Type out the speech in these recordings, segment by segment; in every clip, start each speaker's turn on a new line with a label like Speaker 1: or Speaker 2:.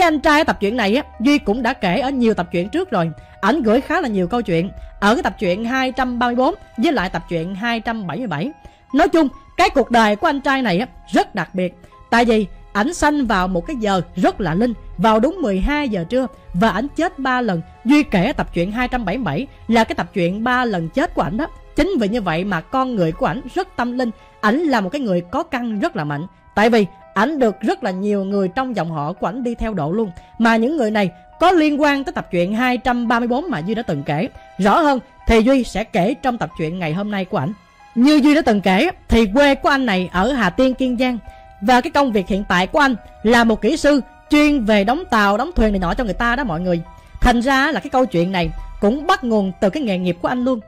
Speaker 1: cái anh trai ở tập truyện này á, duy cũng đã kể ở nhiều tập truyện trước rồi. Ảnh gửi khá là nhiều câu chuyện. Ở cái tập truyện 234 với lại tập truyện 277 nói chung, cái cuộc đời của anh trai này á, rất đặc biệt. Tại vì ảnh sanh vào một cái giờ rất là linh, vào đúng 12 giờ trưa và ảnh chết 3 lần. Duy kể tập truyện 277 là cái tập truyện 3 lần chết của ảnh đó. Chính vì như vậy mà con người của ảnh rất tâm linh. Ảnh là một cái người có căn rất là mạnh. Tại vì ảnh được rất là nhiều người trong dòng họ của ảnh đi theo độ luôn. Mà những người này có liên quan tới tập truyện 234 mà Duy đã từng kể. Rõ hơn, thì Duy sẽ kể trong tập truyện ngày hôm nay của ảnh. Như Duy đã từng kể, thì quê của anh này ở Hà Tiên, Kiên Giang. Và cái công việc hiện tại của anh là một kỹ sư chuyên về đóng tàu, đóng thuyền này nọ cho người ta đó mọi người. Thành ra là cái câu chuyện này cũng bắt nguồn từ cái nghề nghiệp của anh luôn.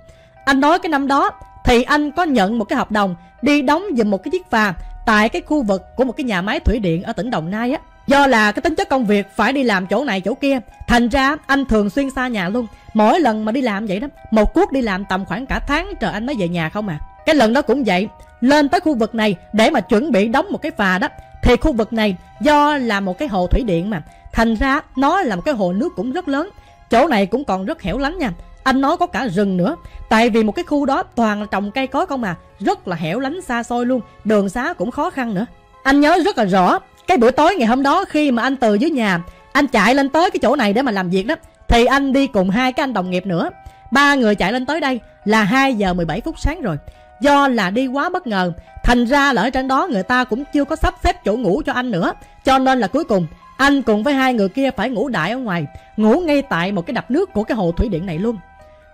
Speaker 1: Anh nói cái năm đó, thì anh có nhận một cái hợp đồng đi đóng giùm một cái chiếc phà tại cái khu vực của một cái nhà máy thủy điện ở tỉnh Đồng Nai á. Do là cái tính chất công việc phải đi làm chỗ này chỗ kia, thành ra anh thường xuyên xa nhà luôn. Mỗi lần mà đi làm vậy đó, một cuốc đi làm tầm khoảng cả tháng trời anh mới về nhà không à. Cái lần đó cũng vậy, lên tới khu vực này để mà chuẩn bị đóng một cái phà đó, thì khu vực này do là một cái hồ thủy điện mà, thành ra nó là một cái hồ nước cũng rất lớn. Chỗ này cũng còn rất hẻo lánh nha. Anh nói có cả rừng nữa. Tại vì một cái khu đó toàn là trồng cây cối không à. Rất là hẻo lánh xa xôi luôn. Đường xá cũng khó khăn nữa. Anh nhớ rất là rõ, Cái buổi tối ngày hôm đó khi mà anh từ dưới nhà, Anh chạy lên tới cái chỗ này để mà làm việc đó, Thì anh đi cùng hai cái anh đồng nghiệp nữa. Ba người chạy lên tới đây là 2 giờ 17 phút sáng rồi. Do là đi quá bất ngờ, Thành ra là ở trên đó người ta cũng chưa có sắp xếp chỗ ngủ cho anh nữa. Cho nên là cuối cùng, Anh cùng với hai người kia phải ngủ đại ở ngoài, Ngủ ngay tại một cái đập nước của cái hồ thủy điện này luôn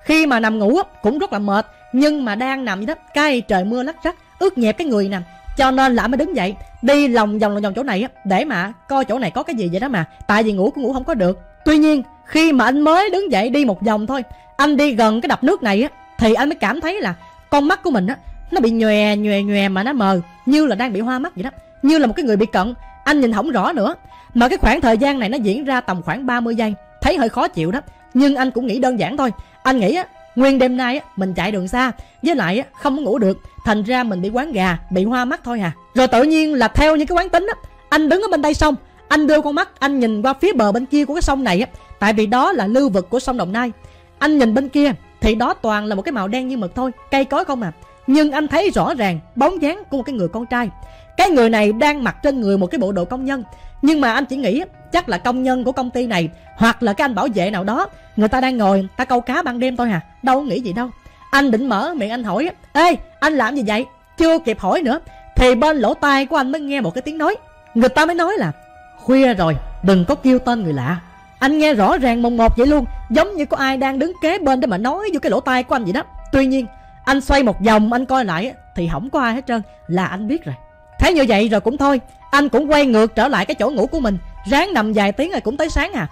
Speaker 1: khi mà nằm ngủ cũng rất là mệt, nhưng mà đang nằm vậy đó, cái trời mưa lắc rắc, ướt nhẹp cái người nè. Cho nên là mới đứng dậy, đi lòng vòng lòng vòng chỗ này để mà coi chỗ này có cái gì vậy đó mà. Tại vì ngủ cũng ngủ không có được. Tuy nhiên, khi mà anh mới đứng dậy đi một vòng thôi, anh đi gần cái đập nước này á, thì anh mới cảm thấy là con mắt của mình á, nó bị nhòe nhòe nhòe mà nó mờ, như là đang bị hoa mắt vậy đó, như là một cái người bị cận. Anh nhìn không rõ nữa. Mà cái khoảng thời gian này nó diễn ra tầm khoảng 30 giây, thấy hơi khó chịu đó, nhưng anh cũng nghĩ đơn giản thôi anh nghĩ á, nguyên đêm nay á, mình chạy đường xa, với lại á, không có ngủ được. Thành ra mình bị quán gà, bị hoa mắt thôi à. Rồi tự nhiên là theo những cái quán tính á, anh đứng ở bên đây sông anh đưa con mắt, anh nhìn qua phía bờ bên kia của cái sông này á. Tại vì đó là lưu vực của sông đồng nai. Anh nhìn bên kia, thì đó toàn là một cái màu đen như mực thôi, cây cối không à. Nhưng anh thấy rõ ràng bóng dáng của một cái người con trai. Cái người này đang mặc trên người một cái bộ đồ công nhân. Nhưng mà anh chỉ nghĩ chắc là công nhân của công ty này, hoặc là cái anh bảo vệ nào đó. Người ta đang ngồi ta câu cá ban đêm thôi à đâu có nghĩ gì đâu. Anh định mở miệng anh hỏi ê, anh làm gì vậy? Chưa kịp hỏi nữa. Thì bên lỗ tai của anh mới nghe một cái tiếng nói. Người ta mới nói là, khuya rồi, đừng có kêu tên người lạ. Anh nghe rõ ràng mồng một vậy luôn, giống như có ai đang đứng kế bên để mà nói vô cái lỗ tai của anh vậy đó. Tuy nhiên, anh xoay một vòng, anh coi lại thì không có ai hết trơn, là anh biết rồi. Thế như vậy rồi cũng thôi, anh cũng quay ngược trở lại cái chỗ ngủ của mình ráng nằm vài tiếng rồi cũng tới sáng à.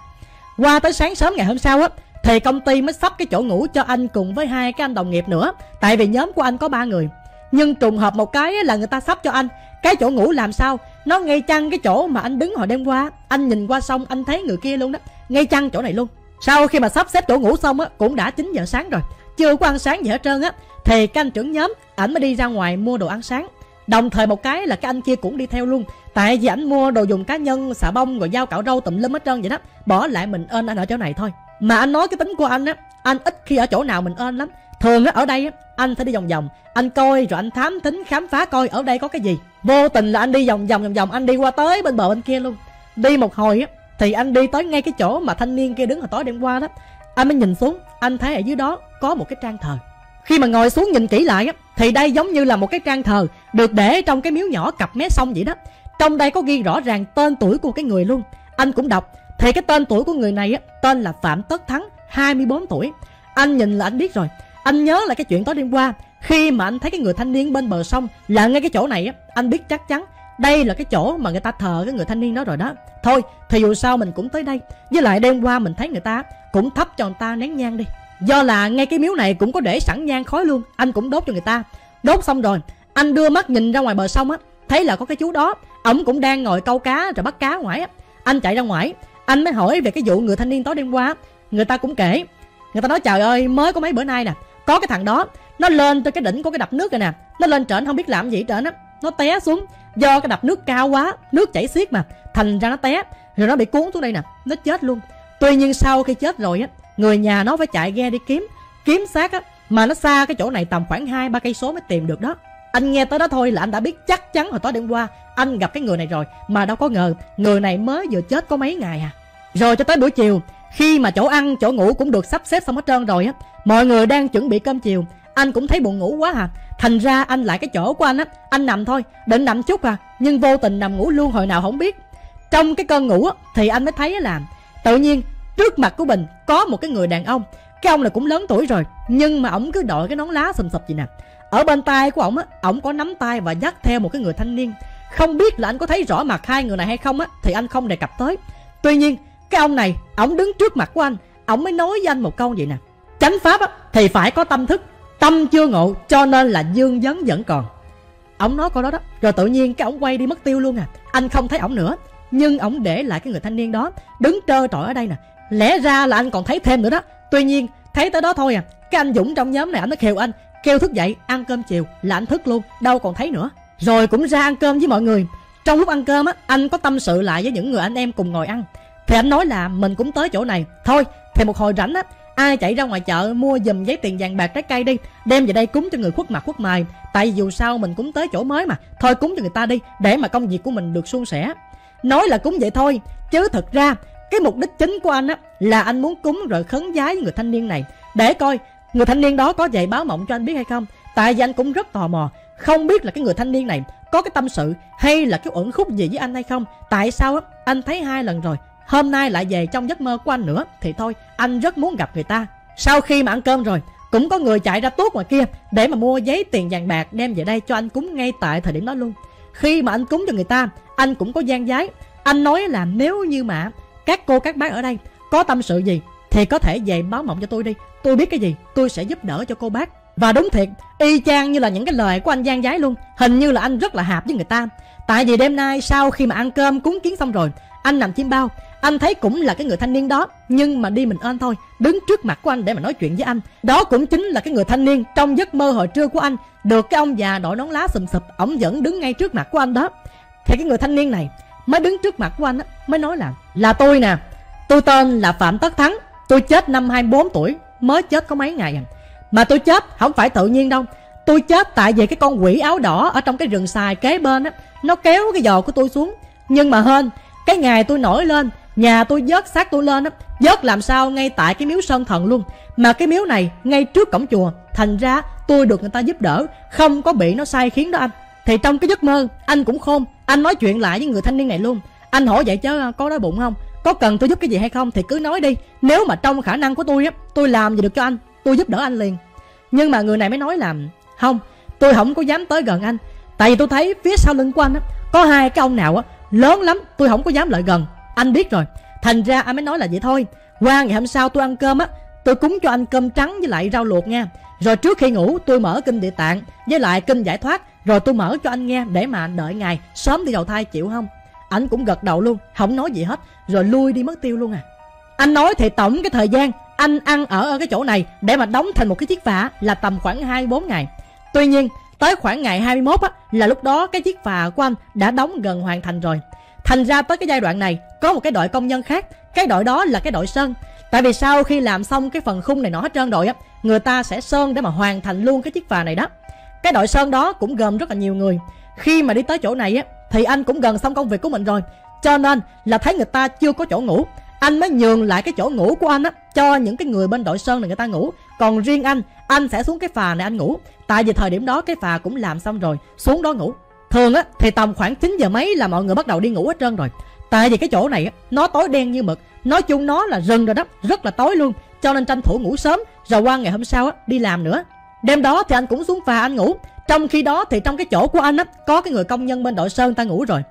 Speaker 1: Qua tới sáng sớm ngày hôm sau á, thì công ty mới sắp cái chỗ ngủ cho anh cùng với hai cái anh đồng nghiệp nữa. Tại vì nhóm của anh có ba người. Nhưng trùng hợp một cái là người ta sắp cho anh. Cái chỗ ngủ làm sao? Nó ngay chăng cái chỗ mà anh đứng hồi đêm qua? Anh nhìn qua xong, anh thấy người kia luôn đó. Ngay chăng chỗ này luôn. Sau khi mà sắp xếp chỗ ngủ xong á, cũng đã 9 giờ sáng rồi. Chưa có ăn sáng gì hết trơn á, thì cái anh trưởng nhóm ảnh mới đi ra ngoài mua đồ ăn sáng đồng thời một cái là cái anh kia cũng đi theo luôn. Tại vì ảnh mua đồ dùng cá nhân, xà bông rồi dao cạo râu tùm lum hết trơn vậy đó. Bỏ lại mình ơn anh ở chỗ này thôi. Mà anh nói cái tính của anh á, anh ít khi ở chỗ nào mình ơn lắm. Thường á, ở đây á, anh sẽ đi vòng vòng. Anh coi rồi anh thám tính khám phá coi ở đây có cái gì. Vô tình là anh đi vòng vòng vòng vòng, anh đi qua tới bên bờ bên kia luôn. Đi một hồi á, thì anh đi tới ngay cái chỗ mà thanh niên kia đứng hồi tối đêm qua đó. Anh mới nhìn xuống, anh thấy ở dưới đó có một cái trang thờ khi mà ngồi xuống nhìn kỹ lại á, thì đây giống như là một cái trang thờ được để trong cái miếu nhỏ cặp mé sông vậy đó. Trong đây có ghi rõ ràng tên tuổi của cái người luôn. Anh cũng đọc, thì cái tên tuổi của người này á, tên là phạm tất thắng 24 tuổi. Anh nhìn là anh biết rồi. Anh nhớ là cái chuyện tối đêm qua, khi mà anh thấy cái người thanh niên bên bờ sông là ngay cái chỗ này á, anh biết chắc chắn đây là cái chỗ mà người ta thờ cái người thanh niên đó rồi đó. Thôi, thì dù sao mình cũng tới đây. Với lại đêm qua mình thấy người ta cũng thắp cho người ta nén nhang đi do là ngay cái miếu này cũng có để sẵn nhang khói luôn, anh cũng đốt cho người ta. Đốt xong rồi, anh đưa mắt nhìn ra ngoài bờ sông á, thấy là có cái chú đó. Ổng cũng đang ngồi câu cá rồi bắt cá ngoài á. Anh chạy ra ngoài, anh mới hỏi về cái vụ người thanh niên tối đêm qua người ta cũng kể, người ta nói, trời ơi, mới có mấy bữa nay nè, có cái thằng đó, nó lên trên cái đỉnh của cái đập nước rồi nè, nó lên trển không biết làm gì trển á, nó té xuống. Do cái đập nước cao quá, nước chảy xiết mà, thành ra nó té, rồi nó bị cuốn xuống đây nè, nó chết luôn. Tuy nhiên sau khi chết rồi á người nhà nó phải chạy ghe đi kiếm. Kiếm xác á, mà nó xa cái chỗ này tầm khoảng hai, ba cây số mới tìm được đó. Anh nghe tới đó thôi là anh đã biết chắc chắn hồi tối đêm qua anh gặp cái người này rồi. Mà đâu có ngờ, người này mới vừa chết có mấy ngày à. Rồi cho tới buổi chiều, khi mà chỗ ăn, chỗ ngủ cũng được sắp xếp xong hết trơn rồi á, mọi người đang chuẩn bị cơm chiều. Anh cũng thấy buồn ngủ quá à. Thành ra anh lại cái chỗ của anh á, anh nằm thôi, định nằm chút à nhưng vô tình nằm ngủ luôn hồi nào không biết. Trong cái cơn ngủ á, thì anh mới thấy là tự nhiên trước mặt của bình có một cái người đàn ông. Cái ông này cũng lớn tuổi rồi, nhưng mà ổng cứ đội cái nón lá sầm sập gì nè. Ở bên tay của ổng á, ổng có nắm tay và dắt theo một cái người thanh niên. Không biết là anh có thấy rõ mặt hai người này hay không á, thì anh không đề cập tới. Tuy nhiên, cái ông này, ổng đứng trước mặt của anh, ổng mới nói với anh một câu vậy nè. Chánh pháp á, thì phải có tâm thức. Tâm chưa ngộ, cho nên là dương vấn vẫn còn. Ổng nói câu đó đó, rồi tự nhiên cái ổng quay đi mất tiêu luôn à. Anh không thấy ổng nữa, nhưng ổng để lại cái người thanh niên đó đứng trơ trọi ở đây nè lẽ ra là anh còn thấy thêm nữa đó. Tuy nhiên, thấy tới đó thôi à. Cái anh dũng trong nhóm này anh nó kêu anh, kêu thức dậy, ăn cơm chiều là anh thức luôn, đâu còn thấy nữa. Rồi cũng ra ăn cơm với mọi người. Trong lúc ăn cơm á, anh có tâm sự lại với những người anh em cùng ngồi ăn. Thì anh nói là mình cũng tới chỗ này. Thôi, thì một hồi rảnh á, ai chạy ra ngoài chợ mua giùm giấy tiền vàng bạc trái cây đi, đem về đây cúng cho người khuất mặt khuất mày. Tại vì dù sao mình cũng tới chỗ mới mà. Thôi cúng cho người ta đi, để mà công việc của mình được suôn sẻ. Nói là cúng vậy thôi, chứ thật ra cái mục đích chính của anh á, là anh muốn cúng rồi khấn giái với người thanh niên này. Để coi, người thanh niên đó có dạy báo mộng cho anh biết hay không. Tại vì anh cũng rất tò mò, không biết là cái người thanh niên này có cái tâm sự hay là cái uẩn khúc gì với anh hay không. Tại sao á, anh thấy hai lần rồi, hôm nay lại về trong giấc mơ của anh nữa. Thì thôi, anh rất muốn gặp người ta. Sau khi mà ăn cơm rồi, cũng có người chạy ra tốt ngoài kia để mà mua giấy tiền vàng bạc đem về đây cho anh cúng ngay tại thời điểm đó luôn. Khi mà anh cúng cho người ta, anh cũng có gian giái. Anh nói là nếu như mà các cô, các bác ở đây, có tâm sự gì thì có thể về báo mộng cho tôi đi. Tôi biết cái gì, tôi sẽ giúp đỡ cho cô bác. Và đúng thiệt, y chang như là những cái lời của anh giang giái luôn. Hình như là anh rất là hạp với người ta. Tại vì đêm nay sau khi mà ăn cơm cúng kiến xong rồi, anh nằm chim bao. Anh thấy cũng là cái người thanh niên đó, nhưng mà đi mình ơn thôi. Đứng trước mặt của anh để mà nói chuyện với anh. Đó cũng chính là cái người thanh niên trong giấc mơ hồi trưa của anh. Được cái ông già đội nón lá sùm sụp, ổng vẫn đứng ngay trước mặt của anh đó. Thì cái người thanh niên này mới đứng trước mặt của anh á, mới nói là là tôi nè, tôi tên là phạm tất thắng, tôi chết năm 24 tuổi, mới chết có mấy ngày à. Mà tôi chết không phải tự nhiên đâu, tôi chết tại vì cái con quỷ áo đỏ ở trong cái rừng xài kế bên á, nó kéo cái giò của tôi xuống. Nhưng mà hên, cái ngày tôi nổi lên, nhà tôi vớt xác tôi lên á, vớt làm sao ngay tại cái miếu sơn thần luôn. Mà cái miếu này ngay trước cổng chùa, thành ra tôi được người ta giúp đỡ, không có bị nó sai khiến đó anh thì trong cái giấc mơ, anh cũng khôn. Anh nói chuyện lại với người thanh niên này luôn. Anh hỏi vậy chứ có đói bụng không? Có cần tôi giúp cái gì hay không thì cứ nói đi. Nếu mà trong khả năng của tôi á, tôi làm gì được cho anh, tôi giúp đỡ anh liền. Nhưng mà người này mới nói là, không, tôi không có dám tới gần anh. Tại vì tôi thấy phía sau lưng của anh á, có hai cái ông nào á, lớn lắm, tôi không có dám lại gần. Anh biết rồi. Thành ra anh mới nói là vậy thôi. Qua ngày hôm sau tôi ăn cơm á, tôi cúng cho anh cơm trắng với lại rau luộc nha. Rồi trước khi ngủ, tôi mở kinh địa tạng với lại kinh giải thoát rồi tôi mở cho anh nghe, để mà đợi ngày sớm đi đầu thai chịu không? Anh cũng gật đầu luôn, không nói gì hết, rồi lui đi mất tiêu luôn à. Anh nói thì tổng cái thời gian anh ăn ở ở cái chỗ này để mà đóng thành một cái chiếc phà là tầm khoảng 24 ngày. Tuy nhiên, tới khoảng ngày 21 á, là lúc đó cái chiếc phà của anh đã đóng gần hoàn thành rồi. Thành ra tới cái giai đoạn này, có một cái đội công nhân khác. Cái đội đó là cái đội sơn. Tại vì sau khi làm xong cái phần khung này nọ hết trơn rồi á, người ta sẽ sơn để mà hoàn thành luôn cái chiếc phà này đó cái đội sơn đó cũng gồm rất là nhiều người. Khi mà đi tới chỗ này á, thì anh cũng gần xong công việc của mình rồi. Cho nên là thấy người ta chưa có chỗ ngủ. Anh mới nhường lại cái chỗ ngủ của anh á, cho những cái người bên đội sơn này người ta ngủ. Còn riêng anh anh sẽ xuống cái phà này anh ngủ. Tại vì thời điểm đó cái phà cũng làm xong rồi, xuống đó ngủ. Thường á, thì tầm khoảng 9 giờ mấy là mọi người bắt đầu đi ngủ hết trơn rồi. Tại vì cái chỗ này á, nó tối đen như mực. Nói chung nó là rừng rồi đó, rất là tối luôn. Cho nên tranh thủ ngủ sớm, rồi qua ngày hôm sau á, đi làm nữa đêm đó thì anh cũng xuống phà anh ngủ. Trong khi đó thì trong cái chỗ của anh á, có cái người công nhân bên đội sơn ta ngủ rồi.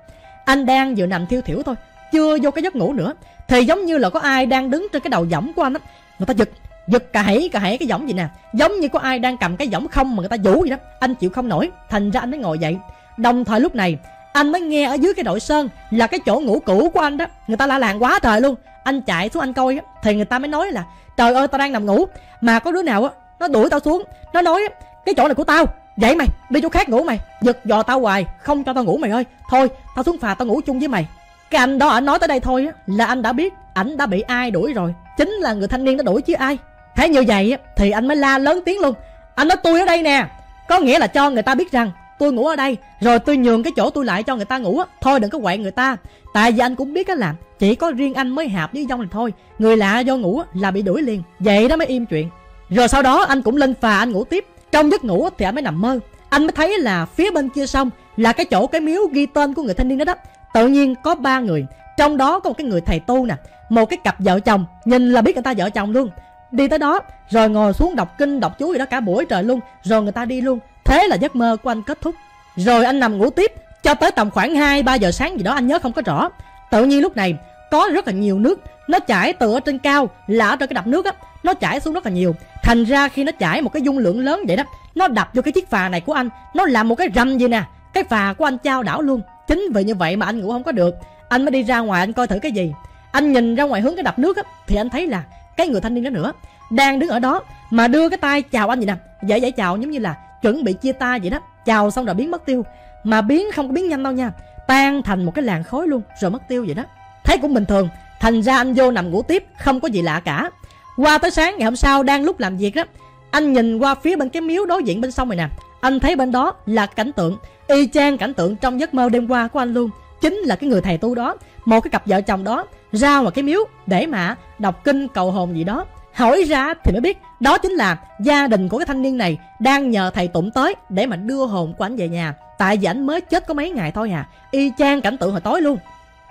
Speaker 1: Anh đang vừa nằm thiêu thiểu thôi, chưa vô cái giấc ngủ nữa. Thì giống như là có ai đang đứng trên cái đầu giỏng của anh á, người ta giật giật cả hãy cả hãy cái giỏng gì nè. Giống như có ai đang cầm cái giỏng không mà người ta vũ vậy đó, anh chịu không nổi. Thành ra anh mới ngồi dậy. Đồng thời lúc này, anh mới nghe ở dưới cái đội sơn là cái chỗ ngủ cũ của anh đó. Người ta la làng quá trời luôn. Anh chạy xuống anh coi thì người ta mới nói là, trời ơi, tao đang nằm ngủ. Mà có đứa nào á nó đuổi tao xuống. Nó nói, cái chỗ này của tao. Dậy mày, đi chỗ khác ngủ mày. Giật dò tao hoài, không cho tao ngủ mày ơi. Thôi, tao xuống phà tao ngủ chung với mày. Cái anh đó ảnh nói tới đây thôi á, Là anh đã biết ảnh đã bị ai đuổi rồi. Chính là người thanh niên đã đuổi chứ ai. Thế như vậy á, Thì anh mới la lớn tiếng luôn. Anh nói, tôi ở đây nè. Có nghĩa là cho người ta biết rằng, tôi ngủ ở đây, rồi tôi nhường cái chỗ tôi lại cho người ta ngủ á. Thôi, đừng có quậy người ta. Tại vì anh cũng biết á là, chỉ có riêng anh mới hạp với dông này thôi. Người lạ do ngủ là bị đuổi liền. Vậy đó mới im chuyện rồi sau đó anh cũng lên phà anh ngủ tiếp. Trong giấc ngủ thì anh mới nằm mơ. Anh mới thấy là phía bên kia sông là cái chỗ cái miếu ghi tên của người thanh niên đó đó. Tự nhiên có ba người, trong đó có một cái người thầy tu nè, một cái cặp vợ chồng, nhìn là biết người ta vợ chồng luôn. Đi tới đó, rồi ngồi xuống đọc kinh, đọc chú gì đó cả buổi trời luôn, rồi người ta đi luôn. Thế là giấc mơ của anh kết thúc. Rồi anh nằm ngủ tiếp, cho tới tầm khoảng hai, ba giờ sáng gì đó, anh nhớ không có rõ. Tự nhiên lúc này có rất là nhiều nước, nó chảy từ ở trên cao là ở trên cái đập nước á, nó chảy xuống rất là nhiều. Thành ra khi nó chảy một cái dung lượng lớn vậy đó, nó đập vô cái chiếc phà này của anh, nó làm một cái rầm gì nè, cái phà của anh trao đảo luôn. Chính vì như vậy mà anh ngủ không có được. Anh mới đi ra ngoài anh coi thử cái gì. Anh nhìn ra ngoài hướng cái đập nước á, thì anh thấy là cái người thanh niên đó nữa, đang đứng ở đó mà đưa cái tay chào anh vậy nè. Dễ dễ chào giống như là chuẩn bị chia tay vậy đó. Chào xong rồi biến mất tiêu. Mà biến không có biến nhanh đâu nha, tan thành một cái làn khói luôn, rồi mất tiêu vậy đó thấy cũng bình thường. Thành ra anh vô nằm ngủ tiếp, không có gì lạ cả. Qua tới sáng ngày hôm sau đang lúc làm việc đó, anh nhìn qua phía bên cái miếu đối diện bên sông này nè. Anh thấy bên đó là cảnh tượng, y chang cảnh tượng trong giấc mơ đêm qua của anh luôn. Chính là cái người thầy tu đó, một cái cặp vợ chồng đó, ra ngoài cái miếu để mà đọc kinh cầu hồn gì đó. Hỏi ra thì mới biết, đó chính là gia đình của cái thanh niên này đang nhờ thầy tụng tới để mà đưa hồn của anh về nhà. Tại vì anh mới chết có mấy ngày thôi à. Y chang cảnh tượng hồi tối luôn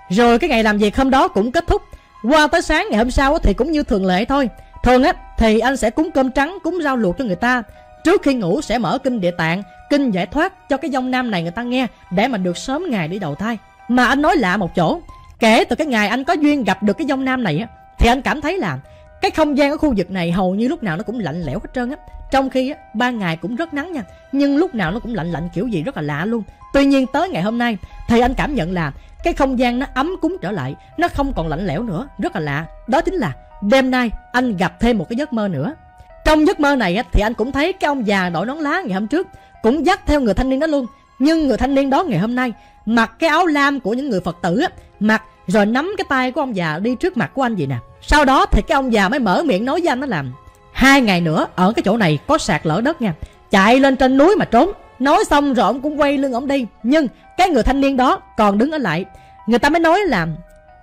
Speaker 1: rồi cái ngày làm việc hôm đó cũng kết thúc. Qua tới sáng ngày hôm sau thì cũng như thường lệ thôi. Thường á, thì anh sẽ cúng cơm trắng, cúng rau luộc cho người ta. Trước khi ngủ sẽ mở kinh địa tạng, kinh giải thoát cho cái dòng nam này người ta nghe, để mà được sớm ngày đi đầu thai. Mà anh nói lạ một chỗ, kể từ cái ngày anh có duyên gặp được cái dòng nam này á, thì anh cảm thấy là cái không gian ở khu vực này hầu như lúc nào nó cũng lạnh lẽo hết trơn á. Trong khi á ban ngày cũng rất nắng nha, nhưng lúc nào nó cũng lạnh lạnh kiểu gì rất là lạ luôn. Tuy nhiên tới ngày hôm nay thì anh cảm nhận là cái không gian nó ấm cúng trở lại nó không còn lạnh lẽo nữa. Rất là lạ. Đó chính là đêm nay anh gặp thêm một cái giấc mơ nữa. Trong giấc mơ này á, thì anh cũng thấy cái ông già đội nón lá ngày hôm trước cũng dắt theo người thanh niên đó luôn. Nhưng người thanh niên đó ngày hôm nay mặc cái áo lam của những người phật tử á mặc rồi nắm cái tay của ông già đi trước mặt của anh vậy nè. Sau đó thì cái ông già mới mở miệng nói với anh nó làm hai ngày nữa ở cái chỗ này có sạt lở đất nha. Chạy lên trên núi mà trốn. Nói xong rồi ông cũng quay lưng ông đi. Nhưng cái người thanh niên đó còn đứng ở lại. Người ta mới nói là,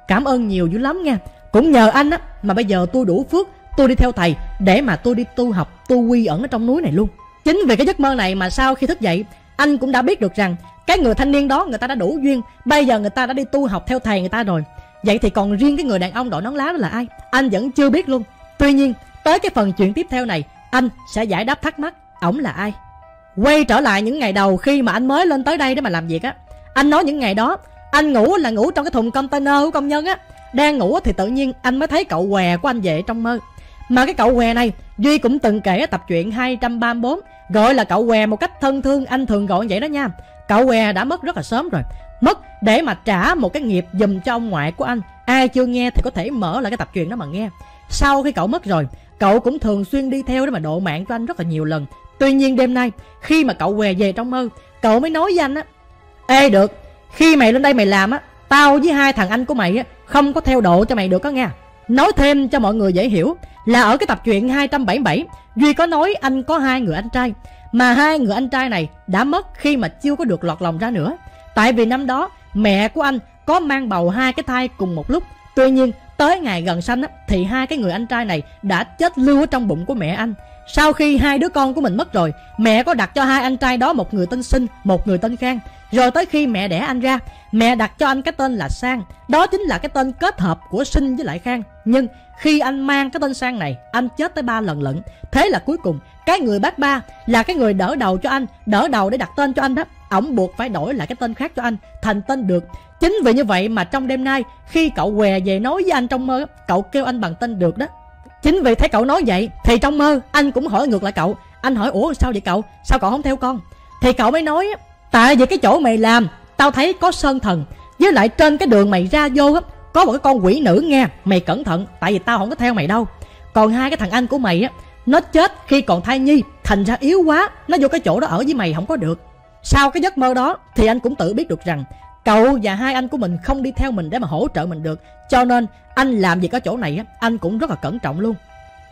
Speaker 1: cảm ơn nhiều dữ lắm nha. Cũng nhờ anh á, mà bây giờ tôi đủ phước, tôi đi theo thầy để mà tôi đi tu học, tu quy ẩn ở trong núi này luôn. Chính vì cái giấc mơ này mà sau khi thức dậy, anh cũng đã biết được rằng cái người thanh niên đó người ta đã đủ duyên. Bây giờ người ta đã đi tu học theo thầy người ta rồi. Vậy thì còn riêng cái người đàn ông đội nón lá đó là ai? Anh vẫn chưa biết luôn. Tuy nhiên, tới cái phần chuyện tiếp theo này, anh sẽ giải đáp thắc mắc, ổng là ai? Quay trở lại những ngày đầu khi mà anh mới lên tới đây để mà làm việc á anh nói những ngày đó, anh ngủ là ngủ trong cái thùng container của công nhân á. Đang ngủ thì tự nhiên anh mới thấy cậu què của anh về trong mơ. Mà cái cậu què này, duy cũng từng kể ở tập truyện 234 gọi là cậu què một cách thân thương anh thường gọi vậy đó nha. Cậu què đã mất rất là sớm rồi. Mất để mà trả một cái nghiệp dùm cho ông ngoại của anh. Ai chưa nghe thì có thể mở lại cái tập truyện đó mà nghe. Sau khi cậu mất rồi, cậu cũng thường xuyên đi theo để mà độ mạng cho anh rất là nhiều lần. Tuy nhiên đêm nay, khi mà cậu què về trong mơ, cậu mới nói với anh á ê được. Khi mày lên đây mày làm á tao với hai thằng anh của mày á không có theo độ cho mày được á nha nói thêm cho mọi người dễ hiểu là ở cái tập truyện 277 duy có nói anh có hai người anh trai mà hai người anh trai này đã mất khi mà chưa có được lọt lòng ra nữa. Tại vì năm đó mẹ của anh có mang bầu hai cái thai cùng một lúc. Tuy nhiên tới ngày gần sanh á, thì hai cái người anh trai này đã chết lưu ở trong bụng của mẹ anh sau khi hai đứa con của mình mất rồi, mẹ có đặt cho hai anh trai đó một người tên sinh, một người tên khang. Rồi tới khi mẹ đẻ anh ra, mẹ đặt cho anh cái tên là sang. Đó chính là cái tên kết hợp của sinh với lại khang. Nhưng khi anh mang cái tên sang này, anh chết tới ba lần lận thế là cuối cùng, cái người bác ba là cái người đỡ đầu cho anh, đỡ đầu để đặt tên cho anh đó. Ổng buộc phải đổi lại cái tên khác cho anh, thành tên được. Chính vì như vậy mà trong đêm nay, khi cậu què về nói với anh trong mơ, cậu kêu anh bằng tên được đó chính vì thấy cậu nói vậy, thì trong mơ, anh cũng hỏi ngược lại cậu. Anh hỏi, ủa, sao vậy cậu? Sao cậu không theo con? Thì cậu mới nói, tại vì cái chỗ mày làm, tao thấy có sơn thần. Với lại trên cái đường mày ra vô á, có một cái con quỷ nữ nghe. Mày cẩn thận, tại vì tao không có theo mày đâu. Còn hai cái thằng anh của mày á, nó chết khi còn thai nhi, thành ra yếu quá, nó vô cái chỗ đó ở với mày không có được. Sau cái giấc mơ đó, thì anh cũng tự biết được rằng, Cậu và hai anh của mình không đi theo mình để mà hỗ trợ mình được. Cho nên anh làm việc ở chỗ này á, Anh cũng rất là cẩn trọng luôn.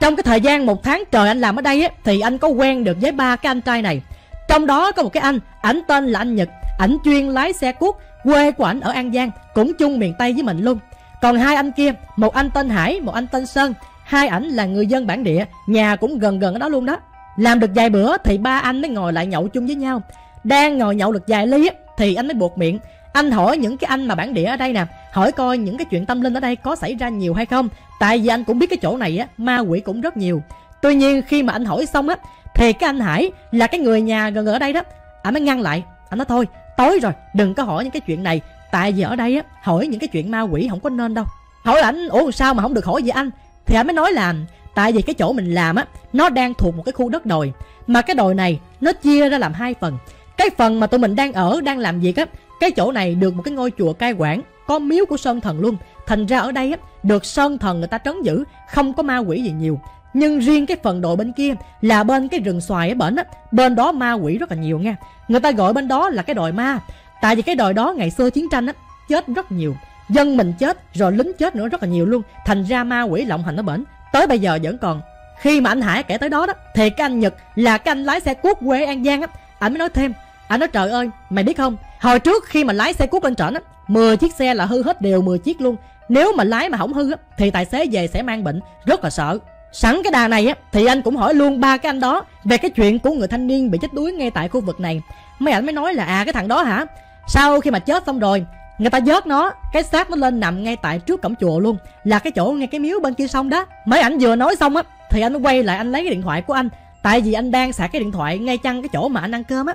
Speaker 1: Trong cái thời gian một tháng trời anh làm ở đây á, Thì anh có quen được với ba cái anh trai này. Trong đó có một cái anh, Ảnh tên là anh Nhật, Ảnh chuyên lái xe cuốc, Quê của ảnh ở An Giang, Cũng chung miền Tây với mình luôn. Còn hai anh kia, Một anh tên Hải, Một anh tên Sơn, Hai ảnh là người dân bản địa, Nhà cũng gần gần ở đó luôn đó. Làm được vài bữa thì ba anh mới ngồi lại nhậu chung với nhau. Đang ngồi nhậu được vài ly á, Thì anh mới buộc miệng anh hỏi những cái anh mà bản địa ở đây nè, hỏi coi những cái chuyện tâm linh ở đây có xảy ra nhiều hay không. Tại vì anh cũng biết cái chỗ này á, ma quỷ cũng rất nhiều. Tuy nhiên khi mà anh hỏi xong á, thì cái anh hải là cái người nhà gần ở đây đó, anh mới ngăn lại. Anh nói thôi, tối rồi, đừng có hỏi những cái chuyện này. Tại vì ở đây á, hỏi những cái chuyện ma quỷ không có nên đâu. Hỏi ảnh, ủa, sao mà không được hỏi gì anh? Thì anh mới nói là, tại vì cái chỗ mình làm á, nó đang thuộc một cái khu đất đồi. Mà cái đồi này, nó chia ra làm hai phần. Cái phần mà tụi mình đang ở, đang làm việc á cái chỗ này được một cái ngôi chùa cai quản, có miếu của sơn thần luôn. Thành ra ở đây á, được sơn thần người ta trấn giữ, không có ma quỷ gì nhiều. Nhưng riêng cái phần đồi bên kia là bên cái rừng xoài ở bển á, bên đó ma quỷ rất là nhiều nha. Người ta gọi bên đó là cái đồi ma. Tại vì cái đồi đó ngày xưa chiến tranh á, chết rất nhiều. Dân mình chết, rồi lính chết nữa rất là nhiều luôn. Thành ra ma quỷ lộng hành ở bển. Tới bây giờ vẫn còn. Khi mà anh hải kể tới đó đó, thì cái anh nhật là cái anh lái xe cuốc quê an giang á. Anh mới nói thêm. Anh nói, trời ơi, mày biết không? Hồi trước khi mà lái xe cuốc lên trển á 10 chiếc xe là hư hết đều 10 chiếc luôn. Nếu mà lái mà không hư á, Thì tài xế về sẽ mang bệnh, Rất là sợ. Sẵn cái đà này á, Thì anh cũng hỏi luôn ba cái anh đó Về cái chuyện của người thanh niên bị chết đuối ngay tại khu vực này. Mấy ảnh mới nói là à cái thằng đó hả? Sau khi mà chết xong rồi, Người ta vớt nó, Cái xác nó lên nằm ngay tại trước cổng chùa luôn, Là cái chỗ ngay cái miếu bên kia sông đó. Mấy ảnh vừa nói xong á, Thì anh quay lại anh lấy cái điện thoại của anh. Tại vì anh đang sạc cái điện thoại ngay chăng cái chỗ mà anh ăn cơm á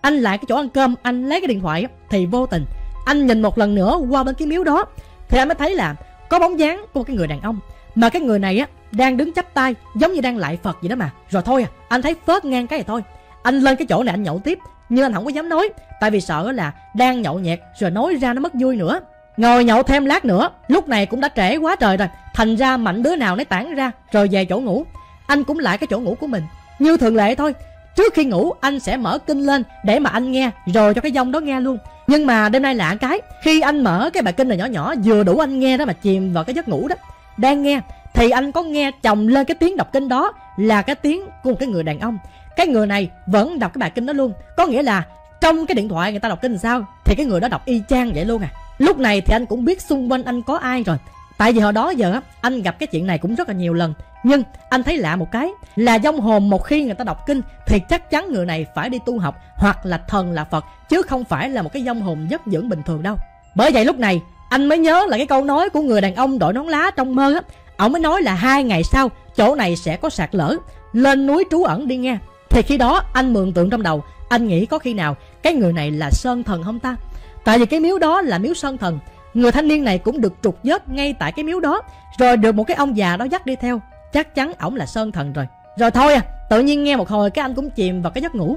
Speaker 1: anh lại cái chỗ ăn cơm, anh lấy cái điện thoại thì vô tình anh nhìn một lần nữa qua bên cái miếu đó. Thì anh mới thấy là có bóng dáng của cái người đàn ông. Mà cái người này á, đang đứng chắp tay, giống như đang lại phật gì đó mà. Rồi thôi à anh thấy phớt ngang cái này thôi. Anh lên cái chỗ này anh nhậu tiếp, nhưng anh không có dám nói, tại vì sợ là đang nhậu nhẹt, rồi nói ra nó mất vui nữa. Ngồi nhậu thêm lát nữa, lúc này cũng đã trễ quá trời rồi, thành ra mạnh đứa nào nấy tản ra, rồi về chỗ ngủ. Anh cũng lại cái chỗ ngủ của mình. Như thường lệ thôi Trước khi ngủ, anh sẽ mở kinh lên để mà anh nghe, Rồi cho cái dông đó nghe luôn. Nhưng mà đêm nay lạ cái, Khi anh mở cái bài kinh này nhỏ nhỏ, Vừa đủ anh nghe đó mà chìm vào cái giấc ngủ đó. Đang nghe, Thì anh có nghe chồng lên cái tiếng đọc kinh đó Là cái tiếng của một cái người đàn ông. Cái người này vẫn đọc cái bài kinh đó luôn. Có nghĩa là trong cái điện thoại người ta đọc kinh sao, Thì cái người đó đọc y chang vậy luôn à. Lúc này thì anh cũng biết xung quanh anh có ai rồi. Tại vì hồi đó giờ anh gặp cái chuyện này cũng rất là nhiều lần. Nhưng anh thấy lạ một cái, Là dông hồn một khi người ta đọc kinh Thì chắc chắn người này phải đi tu học Hoặc là thần là Phật, Chứ không phải là một cái dông hồn giấc dưỡng bình thường đâu. Bởi vậy lúc này, anh mới nhớ là cái câu nói của người đàn ông đội nón lá trong mơ á. Ông mới nói là hai ngày sau, Chỗ này sẽ có sạt lở, Lên núi trú ẩn đi nghe. Thì khi đó, anh mường tượng trong đầu, Anh nghĩ có khi nào cái người này là sơn thần không ta? Tại vì cái miếu đó là miếu sơn thần Người thanh niên này cũng được trục vớt ngay tại cái miếu đó. Rồi được một cái ông già đó dắt đi theo. Chắc chắn ổng là sơn thần rồi. Rồi thôi à Tự nhiên nghe một hồi cái anh cũng chìm vào cái giấc ngủ.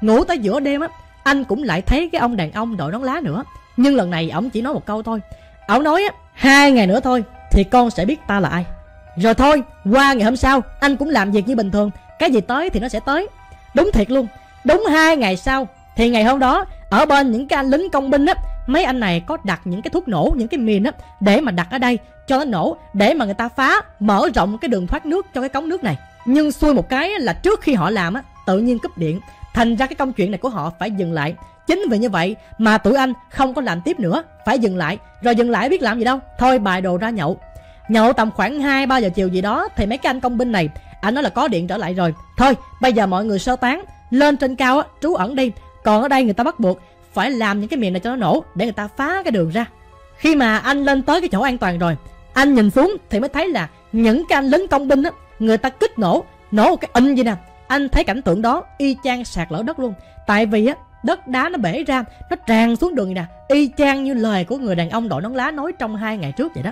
Speaker 1: Ngủ tới giữa đêm á, Anh cũng lại thấy cái ông đàn ông đội nón lá nữa. Nhưng lần này ổng chỉ nói một câu thôi. Ổng nói á, Hai ngày nữa thôi Thì con sẽ biết ta là ai. Rồi thôi, Qua ngày hôm sau, Anh cũng làm việc như bình thường. Cái gì tới thì nó sẽ tới. Đúng thiệt luôn. Đúng hai ngày sau Thì ngày hôm đó, Ở bên những cái anh lính công binh á mấy anh này có đặt những cái thuốc nổ, những cái mìn á, để mà đặt ở đây cho nó nổ, để mà người ta phá, mở rộng cái đường thoát nước cho cái cống nước này. Nhưng xui một cái là trước khi họ làm á, tự nhiên cúp điện. Thành ra cái công chuyện này của họ phải dừng lại. Chính vì như vậy mà tụi anh không có làm tiếp nữa, phải dừng lại. Rồi dừng lại biết làm gì đâu. Thôi bài đồ ra nhậu. Nhậu tầm khoảng hai, ba giờ chiều gì đó thì mấy cái anh công binh này, anh nói là có điện trở lại rồi. Thôi, bây giờ mọi người sơ tán, lên trên cao á, trú ẩn đi. Còn ở đây người ta bắt buộc phải làm những cái miệng này cho nó nổ để người ta phá cái đường ra. Khi mà anh lên tới cái chỗ an toàn rồi, anh nhìn xuống thì mới thấy là những cái anh lính công binh á, người ta kích nổ nổ một cái in gì nè. Anh thấy cảnh tượng đó, y chang sạt lở đất luôn. Tại vì á, đất đá nó bể ra, nó tràn xuống đường nè. Y chang như lời của người đàn ông đội nón lá nói trong hai ngày trước vậy đó.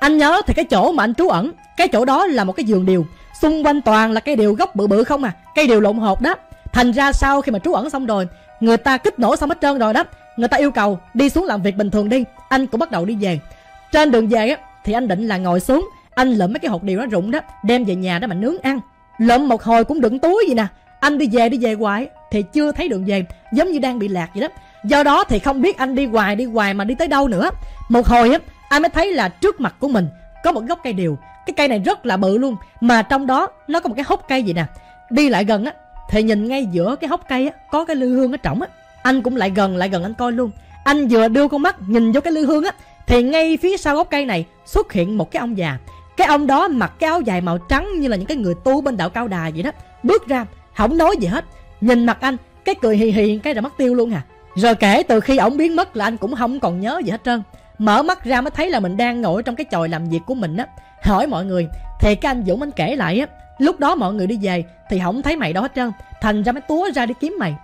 Speaker 1: Anh nhớ thì cái chỗ mà anh trú ẩn, cái chỗ đó là một cái giường điều. Xung quanh toàn là cây điều gốc bự bự không à cây điều lộn hột đó. Thành ra sau khi mà trú ẩn xong rồi người ta kích nổ xong hết trơn rồi đó. Người ta yêu cầu đi xuống làm việc bình thường đi. Anh cũng bắt đầu đi về. Trên đường về á, thì anh định là ngồi xuống. Anh lượm mấy cái hột điều nó rụng đó, đem về nhà đó mà nướng ăn. Lượm một hồi cũng đựng túi gì nè. Anh đi về đi về hoài thì chưa thấy đường về. Giống như đang bị lạc vậy đó. Do đó thì không biết anh đi hoài đi hoài mà đi tới đâu nữa. Một hồi á, anh mới thấy là trước mặt của mình có một gốc cây điều. Cái cây này rất là bự luôn, mà trong đó nó có một cái hốc cây gì nè. Đi lại gần á thì nhìn ngay giữa cái hốc cây á, có cái lư hương ở trỏng á. Anh cũng lại gần lại gần anh coi luôn. Anh vừa đưa con mắt nhìn vô cái lư hương á, thì ngay phía sau gốc cây này xuất hiện một cái ông già. Cái ông đó mặc cái áo dài màu trắng như là những cái người tu bên đạo cao đà vậy đó. Bước ra, không nói gì hết. Nhìn mặt anh, cái cười hì hì, cái rồi mất tiêu luôn à rồi kể từ khi ổng biến mất là anh cũng không còn nhớ gì hết trơn. Mở mắt ra mới thấy là mình đang ngồi trong cái chòi làm việc của mình á. Hỏi mọi người, thì cái anh dũng anh kể lại á lúc đó mọi người đi về thì không thấy mày đâu hết trơn. Thành ra mới túa ra đi kiếm mày.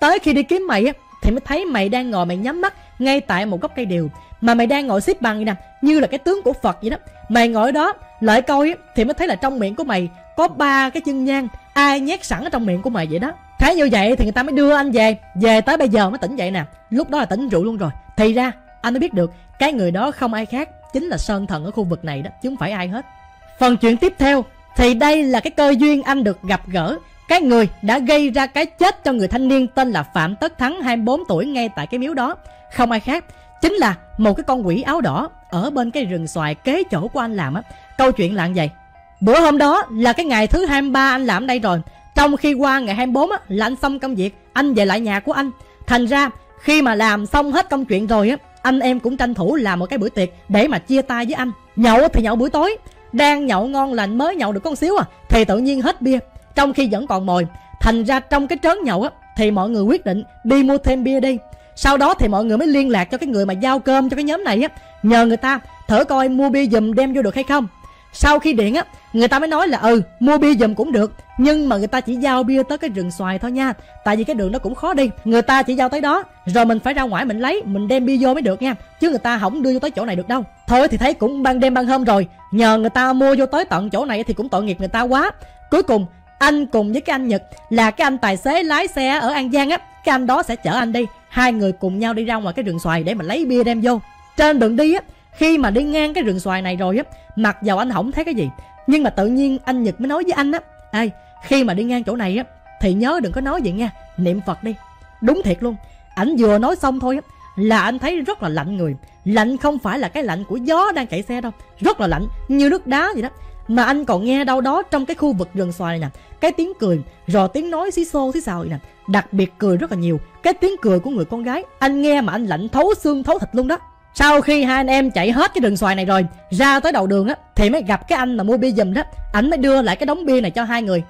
Speaker 1: Tới khi đi kiếm mày á, thì mới thấy mày đang ngồi mày nhắm mắt ngay tại một gốc cây điều. Mà mày đang ngồi xếp bằng vậy nè, như là cái tướng của phật vậy đó. Mày ngồi đó, lại coi á, thì mới thấy là trong miệng của mày có ba cái chân nhang, ai nhét sẵn ở trong miệng của mày vậy đó. Thấy như vậy thì người ta mới đưa anh về về tới bây giờ mới tỉnh dậy nè. Lúc đó là tỉnh rượu luôn rồi. Thì ra, anh mới biết được, cái người đó không ai khác chính là sơn thần ở khu vực này đó, chứ không phải ai hết. Phần chuyện tiếp theo thì đây là cái cơ duyên anh được gặp gỡ cái người đã gây ra cái chết cho người thanh niên tên là Phạm Tất Thắng 24 tuổi ngay tại cái miếu đó. Không ai khác, chính là một cái con quỷ áo đỏ ở bên cái rừng xoài kế chỗ của anh làm á. Câu chuyện là như vậy. Bữa hôm đó là cái ngày thứ 23 anh làm đây rồi. Trong khi qua ngày 24 á, là anh xong công việc, anh về lại nhà của anh. Thành ra khi mà làm xong hết công chuyện rồi á, anh em cũng tranh thủ làm một cái bữa tiệc để mà chia tay với anh. Nhậu thì nhậu buổi tối, đang nhậu ngon lành mới nhậu được con xíu à, thì tự nhiên hết bia. Trong khi vẫn còn mồi thành ra trong cái trớn nhậu á thì mọi người quyết định đi mua thêm bia đi. Sau đó thì mọi người mới liên lạc cho cái người mà giao cơm cho cái nhóm này á. Nhờ người ta thử coi mua bia giùm đem vô được hay không sau khi điện á, người ta mới nói là ừ mua bia giùm cũng được, nhưng mà người ta chỉ giao bia tới cái rừng xoài thôi nha. Tại vì cái đường nó cũng khó đi, người ta chỉ giao tới đó, rồi mình phải ra ngoài mình lấy, mình đem bia vô mới được nha. Chứ người ta không đưa vô tới chỗ này được đâu. Thôi thì thấy cũng ban đêm ban hôm rồi, nhờ người ta mua vô tới tận chỗ này thì cũng tội nghiệp người ta quá. Cuối cùng, anh cùng với cái anh Nhật là cái anh tài xế lái xe ở An Giang á, cái anh đó sẽ chở anh đi. Hai người cùng nhau đi ra ngoài cái rừng xoài để mà lấy bia đem vô. Trên đường đi á khi mà đi ngang cái rừng xoài này rồi á, mặc dầu anh không thấy cái gì, nhưng mà tự nhiên anh Nhật mới nói với anh á ê khi mà đi ngang chỗ này á, thì nhớ đừng có nói gì nha, niệm Phật đi. Đúng thiệt luôn. Ảnh vừa nói xong thôi á, là anh thấy rất là lạnh người. Lạnh không phải là cái lạnh của gió đang chạy xe đâu, rất là lạnh, như nước đá vậy đó. Mà anh còn nghe đâu đó trong cái khu vực rừng xoài này nè, cái tiếng cười, rồi tiếng nói xí xô xí xào vậy nè, đặc biệt cười rất là nhiều. Cái tiếng cười của người con gái, anh nghe mà anh lạnh thấu xương thấu thịt luôn đó sau khi hai anh em chạy hết cái đường xoài này rồi, ra tới đầu đường á, thì mới gặp cái anh mà mua bia giùm đó. Ảnh mới đưa lại cái đống bia này cho hai người.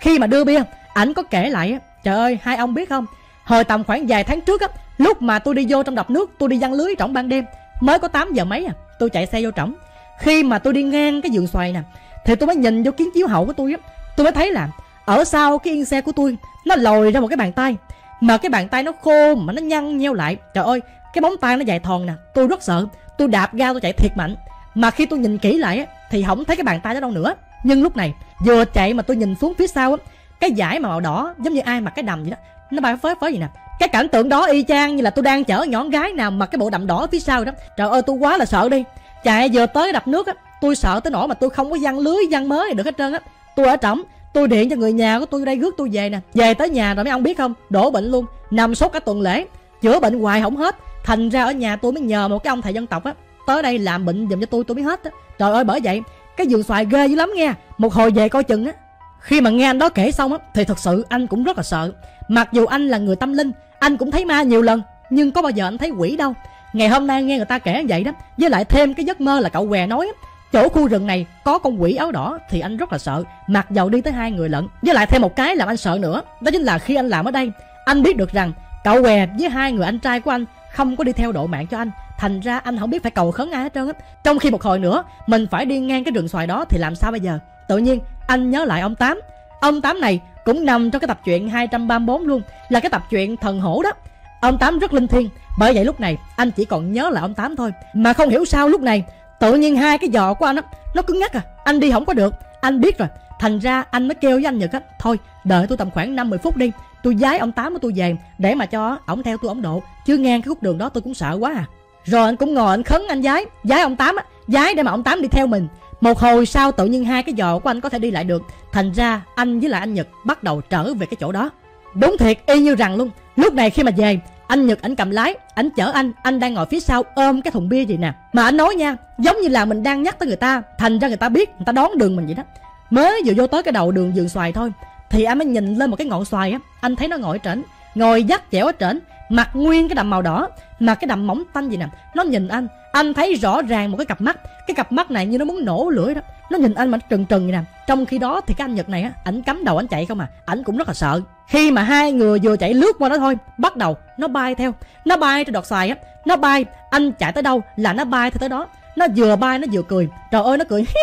Speaker 1: Khi mà đưa bia, ảnh có kể lại á, trời ơi, hai ông biết không? Hồi tầm khoảng vài tháng trước á, lúc mà tôi đi vô trong đập nước, tôi đi giăng lưới trong ban đêm, mới có 8 giờ mấy à tôi chạy xe vô trỏng. Khi mà tôi đi ngang cái giường xoài nè, thì tôi mới nhìn vô kiến chiếu hậu của tôi á, tôi mới thấy là ở sau cái yên xe của tôi, nó lồi ra một cái bàn tay, mà cái bàn tay nó khô mà nó nhăn nheo lại. Trời ơi cái móng tay nó dài thòn nè, tôi rất sợ, tôi đạp ga tôi chạy thiệt mạnh. Mà khi tôi nhìn kỹ lại á, thì không thấy cái bàn tay đó đâu nữa. Nhưng lúc này, vừa chạy mà tôi nhìn xuống phía sau á, cái mà màu đỏ giống như ai mặc cái đầm vậy đó, nó bay phới phới gì nè. Cái cảnh tượng đó y chang như là tôi đang chở nhỏ gái nào mặc cái bộ đầm đỏ phía sau đó. Trời ơi, tôi quá là sợ đi. Chạy vừa tới đập nước á, tôi sợ tới nỗi mà tôi không có văng lưới, văng mới được hết trơn á. Tôi ở trỏng, tôi điện cho người nhà của tôi đây rước tôi về nè. Về tới nhà rồi mấy ông biết không? Đổ bệnh luôn. Nằm sốt cả tuần lễ, chữa bệnh hoài không hết thành ra ở nhà tôi mới nhờ một cái ông thầy dân tộc á, tới đây làm bệnh giùm cho tôi tôi mới hết á. Trời ơi, bởi vậy, cái vườn xoài ghê dữ lắm nghe. Một hồi về coi chừng á. Khi mà nghe anh đó kể xong á, thì thật sự anh cũng rất là sợ. Mặc dù anh là người tâm linh, anh cũng thấy ma nhiều lần, nhưng có bao giờ anh thấy quỷ đâu. Ngày hôm nay nghe người ta kể vậy đó, với lại thêm cái giấc mơ là cậu què nói chỗ khu rừng này có con quỷ áo đỏ thì anh rất là sợ. Mặc dầu đi tới hai người lận, với lại thêm một cái làm anh sợ nữa, đó chính là khi anh làm ở đây, anh biết được rằng cậu què với hai người anh trai của anh không có đi theo độ mạng cho anh. Thành ra anh không biết phải cầu khấn ai hết trơn á. Trong khi một hồi nữa, mình phải đi ngang cái rừng xoài đó thì làm sao bây giờ? Tự nhiên, anh nhớ lại ông tám. Ông tám này cũng nằm trong cái tập truyện 234 luôn, là cái tập truyện thần hổ đó. Ông tám rất linh thiêng, bởi vậy lúc này anh chỉ còn nhớ là ông tám thôi. Mà không hiểu sao lúc này, tự nhiên hai cái giò của anh á, nó cứng ngắc à. Anh đi không có được. Anh biết rồi, thành ra anh mới kêu với anh nhật á, thôi đợi tôi tầm khoảng năm mười phút đi, tôi giái ông tám của tôi về, để mà cho ổng theo tôi ổng độ. Chứ ngang cái khúc đường đó tôi cũng sợ quá à. Rồi anh cũng ngồi, anh khấn, anh giái giái ông tám á, giái để mà ông tám đi theo mình. Một hồi sau tự nhiên hai cái giò của anh có thể đi lại được. Thành ra anh với lại anh Nhật bắt đầu trở về cái chỗ đó. Đúng thiệt, y như rằng luôn. Lúc này khi mà về, anh Nhật ảnh cầm lái ảnh chở anh anh đang ngồi phía sau ôm cái thùng bia gì nè. Mà anh nói nha, giống như là mình đang nhắc tới người ta, thành ra người ta biết, người ta đón đường mình vậy đó. Mới vừa vô tới cái đầu đường giường xoài thôi thì anh mới nhìn lên một cái ngọn xoài á. Anh thấy nó ngồi ở trển ngồi dắt dẻo ở trển mặt nguyên cái đầm màu đỏ mà cái đầm mỏng tanh gì nè. Nó nhìn anh anh thấy rõ ràng một cái cặp mắt. Cái cặp mắt này như nó muốn nổ lưỡi đó. Nó nhìn anh mà nó trừng trừng vậy nè. Trong khi đó thì cái anh nhật này á, ảnh cắm đầu ảnh chạy không à. Ảnh cũng rất là sợ. Khi mà hai người vừa chạy lướt qua đó thôi, bắt đầu nó bay theo. Nó bay trên đọt xoài á. Nó bay, anh chạy tới đâu là nó bay theo tới đó. Nó vừa bay, nó vừa cười. Trời ơi, nó cười.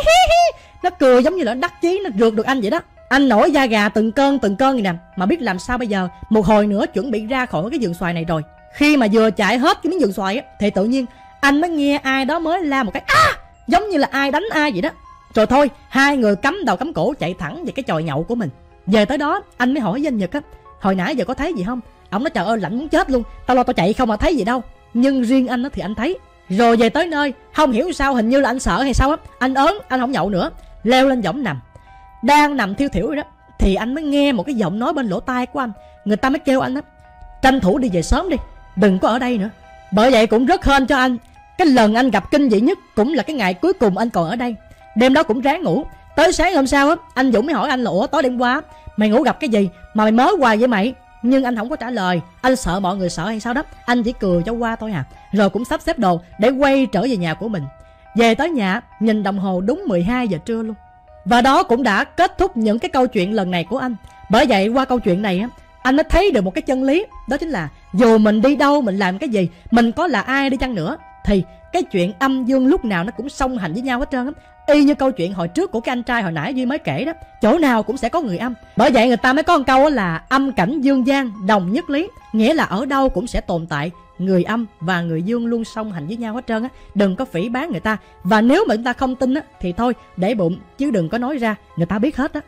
Speaker 1: Nó cười giống như là đắc chí, nó rượt được anh vậy đó anh nổi da gà từng cơn từng cơn vậy nè. Mà biết làm sao bây giờ? Một hồi nữa chuẩn bị ra khỏi cái vườn xoài này rồi. Khi mà vừa chạy hết cái miếng vườn xoài á, thì tự nhiên anh mới nghe ai đó mới la một cái à giống như là ai đánh ai vậy đó. Rồi thôi, hai người cắm đầu cắm cổ chạy thẳng về cái chòi nhậu của mình. Về tới đó, anh mới hỏi danh nhật á, hồi nãy giờ có thấy gì không? Ông nói, trời ơi, lạnh muốn chết luôn. Tao lo tao chạy không mà thấy gì đâu. Nhưng riêng anh á thì anh thấy. Rồi về tới nơi, không hiểu sao hình như là anh sợ hay sao á. Anh ớn, anh không nhậu nữa. Leo lên võng nằm đang nằm thiêu thiểu rồi đó, thì anh mới nghe một cái giọng nói bên lỗ tai của anh. Người ta mới kêu anh á tranh thủ đi về sớm đi, đừng có ở đây nữa. Bởi vậy cũng rất hên cho anh. Cái lần anh gặp kinh dị nhất cũng là cái ngày cuối cùng anh còn ở đây. Đêm đó cũng ráng ngủ. Tới sáng hôm sau á, anh dũng mới hỏi anh là, ủa, tối đêm qua mày ngủ gặp cái gì? Mà mày mới hoài vậy mày. Nhưng anh không có trả lời. Anh sợ mọi người sợ hay sao đó, anh chỉ cười cho qua thôi à. Rồi cũng sắp xếp đồ để quay trở về nhà của mình. Về tới nhà, nhìn đồng hồ đúng 12 giờ trưa luôn và đó cũng đã kết thúc những cái câu chuyện lần này của anh. Bởi vậy, qua câu chuyện này á, anh mới thấy được một cái chân lý, đó chính là dù mình đi đâu, mình làm cái gì, mình có là ai đi chăng nữa, thì cái chuyện âm dương lúc nào nó cũng song hành với nhau hết trơn á. Y như câu chuyện hồi trước của cái anh trai hồi nãy duy mới kể đó, chỗ nào cũng sẽ có người âm. Bởi vậy người ta mới có một câu là âm cảnh dương gian, đồng nhất lý, nghĩa là ở đâu cũng sẽ tồn tại người âm và người dương luôn song hành với nhau hết trơn á. Đừng có phỉ bán người ta. Và nếu mà chúng ta không tin á, thì thôi, để bụng, chứ đừng có nói ra. Người ta biết hết á.